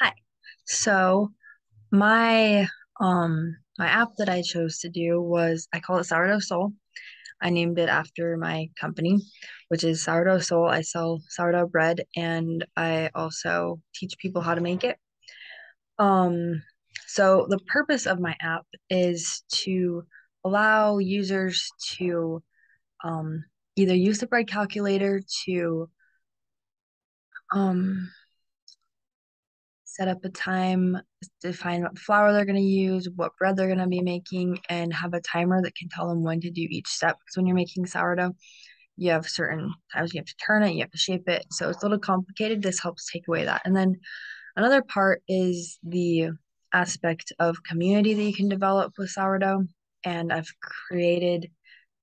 Hi. So my um my app that I chose to do was I call it Sourdough Soul. I named it after my company, which is Sourdough Soul. I sell sourdough bread and I also teach people how to make it. Um, so the purpose of my app is to allow users to um either use the bread calculator to um set up a time, define what flour they're going to use, what bread they're going to be making, and have a timer that can tell them when to do each step. Because when you're making sourdough, you have certain times you have to turn it, you have to shape it. So it's a little complicated. This helps take away that. And then another part is the aspect of community that you can develop with sourdough. And I've created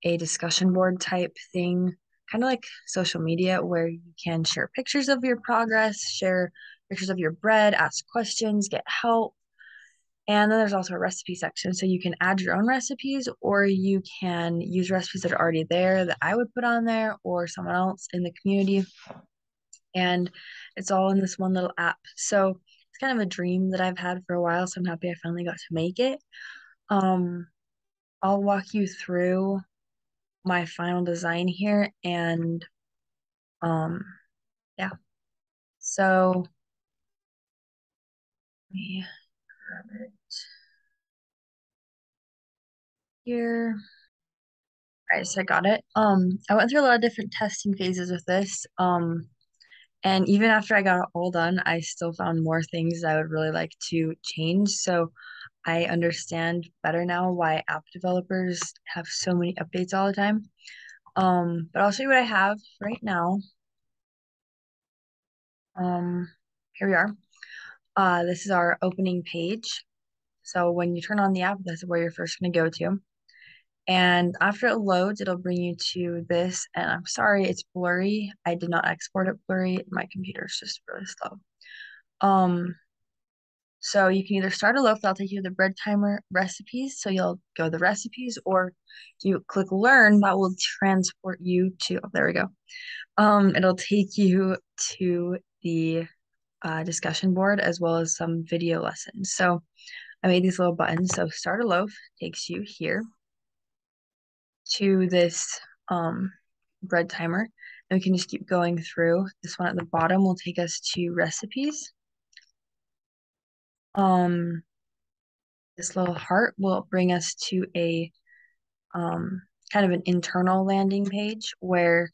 a discussion board type thing, kind of like social media, where you can share pictures of your progress, share pictures of your bread, ask questions, get help. And then there's also a recipe section. So you can add your own recipes or you can use recipes that are already there that I would put on there or someone else in the community. And it's all in this one little app. So it's kind of a dream that I've had for a while. So I'm happy I finally got to make it. Um, I'll walk you through my final design here and um yeah. So me grab it here. All right, so I got it. Um, I went through a lot of different testing phases with this. Um, and even after I got it all done, I still found more things I would really like to change. So I understand better now why app developers have so many updates all the time. Um, but I'll show you what I have right now. Um, here we are. Uh, this is our opening page. So when you turn on the app, this is where you're first going to go to. And after it loads, it'll bring you to this. And I'm sorry, it's blurry. I did not export it blurry. My computer's just really slow. Um, so you can either start a loaf, that'll take you to the bread timer recipes. So you'll go the recipes, or you click learn, that will transport you to, oh, there we go. Um, it'll take you to the uh, discussion board as well as some video lessons. So I made these little buttons. So start a loaf takes you here to this um, bread timer. And we can just keep going through. This one at the bottom will take us to recipes. Um, this little heart will bring us to a um, kind of an internal landing page where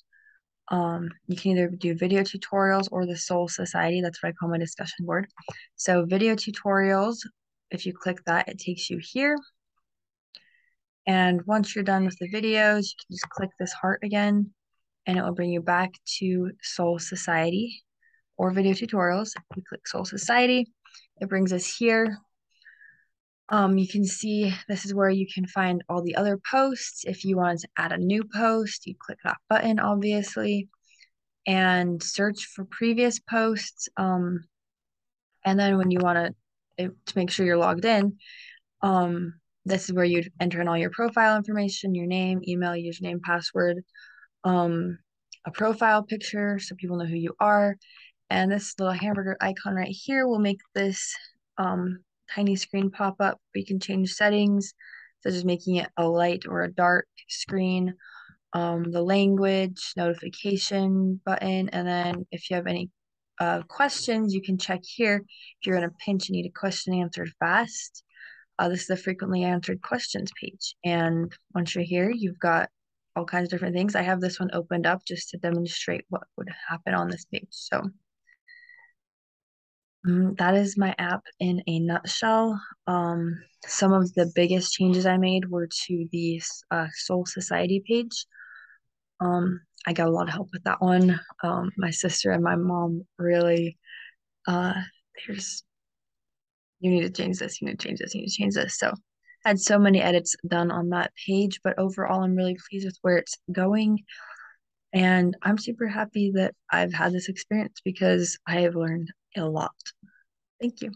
um, you can either do video tutorials or the Soul Society. That's what I call my discussion board. So video tutorials, if you click that, it takes you here. And once you're done with the videos, you can just click this heart again and it will bring you back to Soul Society or video tutorials. If we click Soul Society, it brings us here. Um, you can see this is where you can find all the other posts. If you want to add a new post, you click that button, obviously, and search for previous posts. Um, and then when you want to to make sure you're logged in, um, this is where you'd enter in all your profile information, your name, email, username, password, um, a profile picture so people know who you are. And this little hamburger icon right here will make this um, tiny screen pop up. We can change settings, such as making it a light or a dark screen, um, the language, notification button, and then if you have any uh, questions, you can check here if you're in a pinch and need a question answered fast. Uh, this is the frequently answered questions page. And once you're here, you've got all kinds of different things. I have this one opened up just to demonstrate what would happen on this page. So that is my app in a nutshell. Um, some of the biggest changes I made were to the uh, Soul Society page. Um, I got a lot of help with that one. Um, my sister and my mom really, uh, there's, you need to change this, you need to change this, you need to change this. So I had so many edits done on that page, but overall, I'm really pleased with where it's going. And I'm super happy that I've had this experience because I have learned a lot. Thank you.